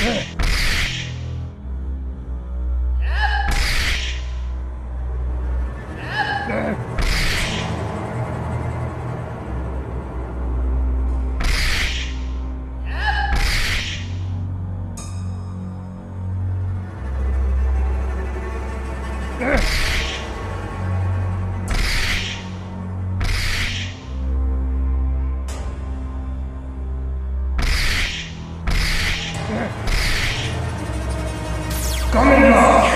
Yeah. Coming up!